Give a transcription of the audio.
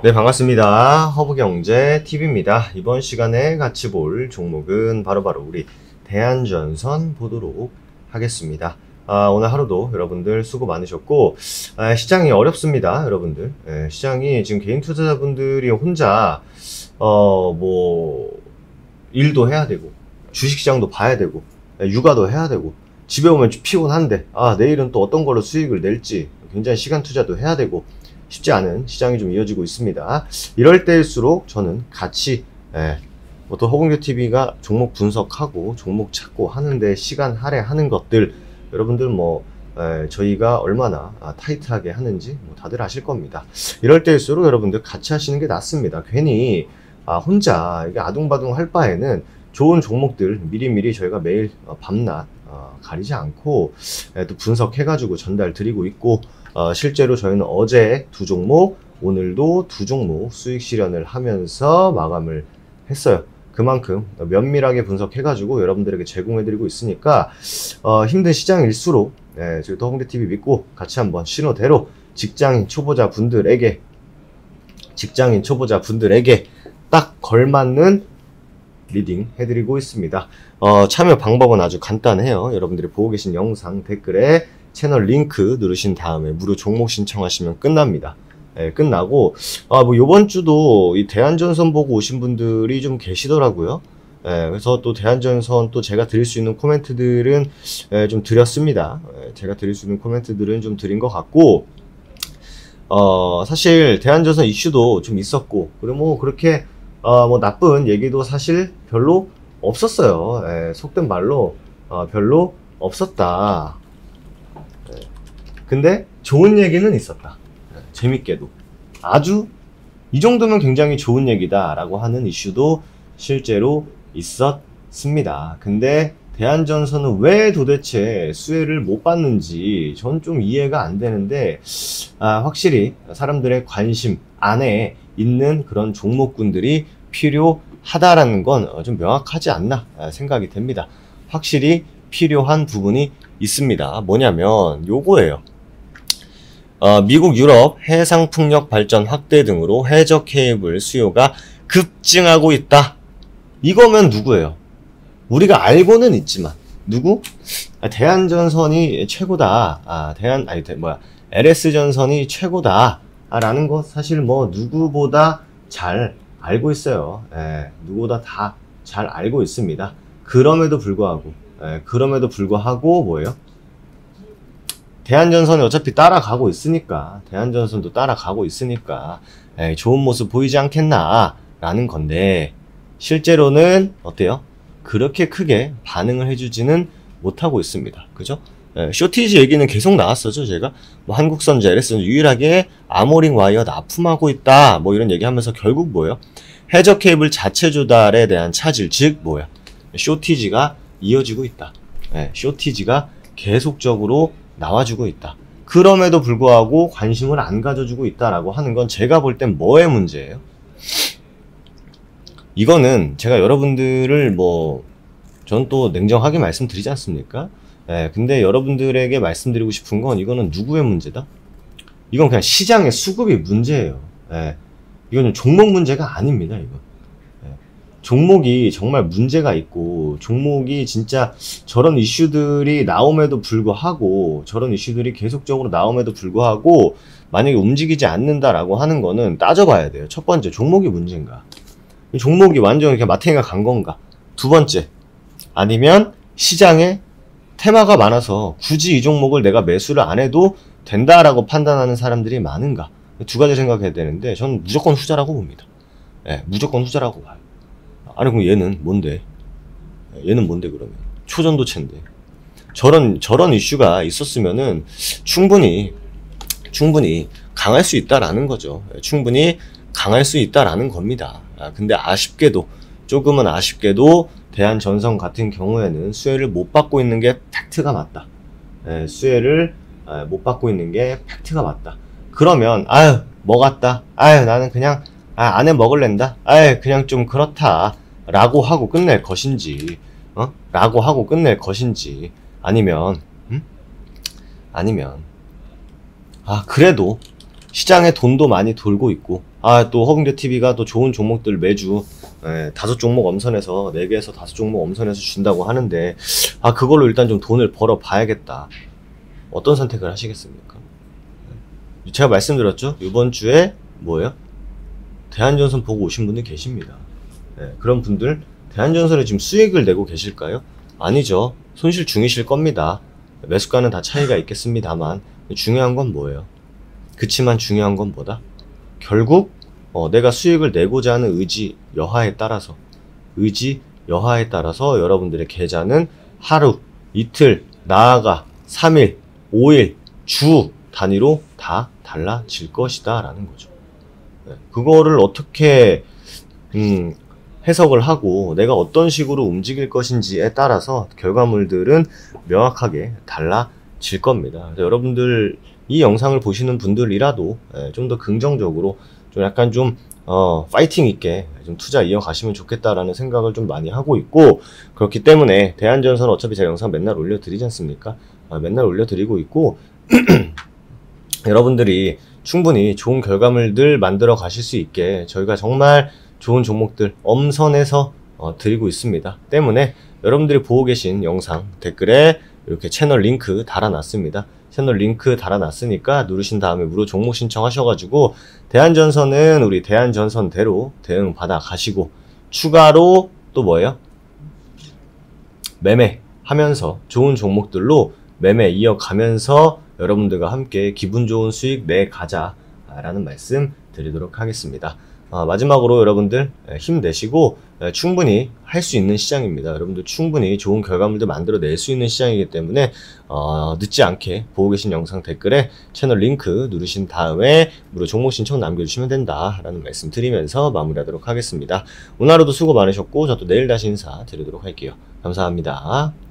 네, 반갑습니다. 허브경제 TV입니다. 이번 시간에 같이 볼 종목은 바로 바로 우리 대한전선 보도록 하겠습니다. 아, 오늘 하루도 여러분들 수고 많으셨고, 아, 시장이 어렵습니다, 여러분들. 예, 시장이 지금 개인 투자자분들이 혼자, 어, 뭐, 일도 해야 되고, 주식시장도 봐야 되고, 예, 육아도 해야 되고, 집에 오면 피곤한데, 아, 내일은 또 어떤 걸로 수익을 낼지, 굉장히 시간 투자도 해야 되고, 쉽지 않은 시장이 좀 이어지고 있습니다. 이럴 때일수록 저는 같이 예, 뭐또 허공교 TV가 종목 분석하고 종목 찾고 하는데 시간 할애하는 것들 여러분들 뭐 예, 저희가 얼마나 아, 타이트하게 하는지 뭐 다들 아실 겁니다. 이럴 때일수록 여러분들 같이 하시는 게 낫습니다. 괜히 아, 혼자 이게 아둥바둥 할 바에는 좋은 종목들 미리미리 저희가 매일 어, 밤낮 어, 가리지 않고 예, 또 분석해가지고 전달 드리고 있고 어, 실제로 저희는 어제 두 종목, 오늘도 두 종목 수익 실현을 하면서 마감을 했어요. 그만큼 면밀하게 분석해가지고 여러분들에게 제공해드리고 있으니까 어, 힘든 시장일수록 네, 저희 더홍대TV 믿고 같이 한번 신호대로 직장인 초보자 분들에게 직장인 초보자 분들에게 딱 걸맞는 leading 해드리고 있습니다. 어, 참여 방법은 아주 간단해요. 여러분들이 보고 계신 영상 댓글에 채널 링크 누르신 다음에 무료 종목 신청하시면 끝납니다. 예, 끝나고 아 뭐 요번 주도 이 대한전선 보고 오신 분들이 좀 계시더라고요. 예, 그래서 또 대한전선 또 제가 드릴 수 있는 코멘트들은 예, 좀 드렸습니다. 예, 제가 드릴 수 있는 코멘트들은 좀 드린 것 같고 어 사실 대한전선 이슈도 좀 있었고 그리고 뭐 그렇게 어 뭐 나쁜 얘기도 사실 별로 없었어요. 예, 속된 말로 어, 별로 없었다. 근데 좋은 얘기는 있었다. 재밌게도. 아주 이 정도면 굉장히 좋은 얘기다라고 하는 이슈도 실제로 있었습니다. 근데 대한전선은 왜 도대체 수혜를 못 받는지 전 좀 이해가 안 되는데 아, 확실히 사람들의 관심 안에 있는 그런 종목군들이 필요하다라는 건 좀 명확하지 않나 생각이 됩니다. 확실히 필요한 부분이 있습니다. 뭐냐면 요거예요. 어, 미국, 유럽 해상 풍력 발전 확대 등으로 해저 케이블 수요가 급증하고 있다. 이거면 누구예요? 우리가 알고는 있지만 누구? 아, 대한전선이 최고다. 아, 대한 아니 대, 뭐야? LS 전선이 최고다. 아, 라는 거 사실 뭐 누구보다 잘 알고 있어요. 예, 누구보다 다 잘 알고 있습니다. 그럼에도 불구하고 예, 그럼에도 불구하고 뭐예요? 대한전선이 어차피 따라가고 있으니까 대한전선도 따라가고 있으니까 에이, 좋은 모습 보이지 않겠나 라는 건데 실제로는 어때요? 그렇게 크게 반응을 해주지는 못하고 있습니다. 그죠? 에, 쇼티지 얘기는 계속 나왔었죠, 제가. 뭐 한국선제, LS는 유일하게 아모링 와이어 납품하고 있다. 뭐 이런 얘기하면서 결국 뭐예요? 해저 케이블 자체 조달에 대한 차질, 즉 뭐야? 쇼티지가 이어지고 있다. 에, 쇼티지가 계속적으로 나와주고 있다. 그럼에도 불구하고 관심을 안 가져주고 있다라고 하는 건 제가 볼 땐 뭐의 문제예요? 이거는 제가 여러분들을 뭐, 전 또 냉정하게 말씀드리지 않습니까? 예, 근데 여러분들에게 말씀드리고 싶은 건 이거는 누구의 문제다? 이건 그냥 시장의 수급이 문제예요. 예, 이거는 종목 문제가 아닙니다, 이거. 종목이 정말 문제가 있고 종목이 진짜 저런 이슈들이 나옴에도 불구하고 저런 이슈들이 계속적으로 나옴에도 불구하고 만약에 움직이지 않는다라고 하는 거는 따져봐야 돼요. 첫 번째 종목이 문제인가? 종목이 완전 이렇게 마탱이가 간 건가? 두 번째 아니면 시장에 테마가 많아서 굳이 이 종목을 내가 매수를 안 해도 된다라고 판단하는 사람들이 많은가? 두 가지 생각해야 되는데 저는 무조건 후자라고 봅니다. 예, 무조건 후자라고 봐요. 아니 그럼 얘는 뭔데? 얘는 뭔데 그러면? 초전도체인데. 저런 저런 이슈가 있었으면은 충분히 충분히 강할 수 있다라는 거죠. 충분히 강할 수 있다라는 겁니다. 아, 근데 아쉽게도 조금은 아쉽게도 대한전선 같은 경우에는 수혜를 못 받고 있는 게 팩트가 맞다. 예, 수혜를 아, 못 받고 있는 게 팩트가 맞다. 그러면 아유 뭐 같다. 아유 나는 그냥 아, 안에 먹을랜다. 아유 그냥 좀 그렇다. 라고 하고 끝낼 것인지, 어? 라고 하고 끝낼 것인지, 아니면, 음? 아니면, 아, 그래도 시장에 돈도 많이 돌고 있고 아 또 허공대 TV가 또 좋은 종목들 매주 예, 다섯 종목 엄선해서 네 개에서 다섯 종목 엄선해서 준다고 하는데 아 그걸로 일단 좀 돈을 벌어 봐야겠다. 어떤 선택을 하시겠습니까? 예. 제가 말씀드렸죠. 이번 주에 뭐예요? 대한전선 보고 오신 분들 계십니다. 예, 그런 분들 대한전선에 지금 수익을 내고 계실까요? 아니죠. 손실 중이실 겁니다. 매수가는 다 차이가 있겠습니다만 중요한 건 뭐예요? 그치만 중요한 건 뭐다? 결국 어, 내가 수익을 내고자 하는 의지 여하에 따라서 의지 여하에 따라서 여러분들의 계좌는 하루, 이틀, 나아가 3일, 5일, 주 단위로 다 달라질 것이다 라는 거죠. 네, 그거를 어떻게 음, 해석을 하고 내가 어떤 식으로 움직일 것인지에 따라서 결과물들은 명확하게 달라질 겁니다. 여러분들 이 영상을 보시는 분들이라도 예, 좀더 긍정적으로 좀 약간 좀 어, 파이팅 있게 좀 투자 이어가시면 좋겠다라는 생각을 좀 많이 하고 있고 그렇기 때문에 대한전선 어차피 제가 영상 맨날 올려드리지 않습니까? 아, 맨날 올려드리고 있고 여러분들이 충분히 좋은 결과물들 만들어 가실 수 있게 저희가 정말 좋은 종목들 엄선해서 어, 드리고 있습니다. 때문에 여러분들이 보고 계신 영상 댓글에 이렇게 채널 링크 달아놨습니다. 채널 링크 달아놨으니까 누르신 다음에 무료 종목 신청하셔가지고 대한전선은 우리 대한전선대로 대응 받아 가시고 추가로 또 뭐예요? 매매하면서 좋은 종목들로 매매 이어가면서 여러분들과 함께 기분 좋은 수익 내 가자라는 말씀 드리도록 하겠습니다. 어, 마지막으로 여러분들 에, 힘내시고 에, 충분히 할 수 있는 시장입니다. 여러분들 충분히 좋은 결과물들 만들어낼 수 있는 시장이기 때문에 어, 늦지 않게 보고 계신 영상 댓글에 채널 링크 누르신 다음에 무료 종목 신청 남겨주시면 된다라는 말씀 드리면서 마무리하도록 하겠습니다. 오늘 하루도 수고 많으셨고 저도 내일 다시 인사 드리도록 할게요. 감사합니다.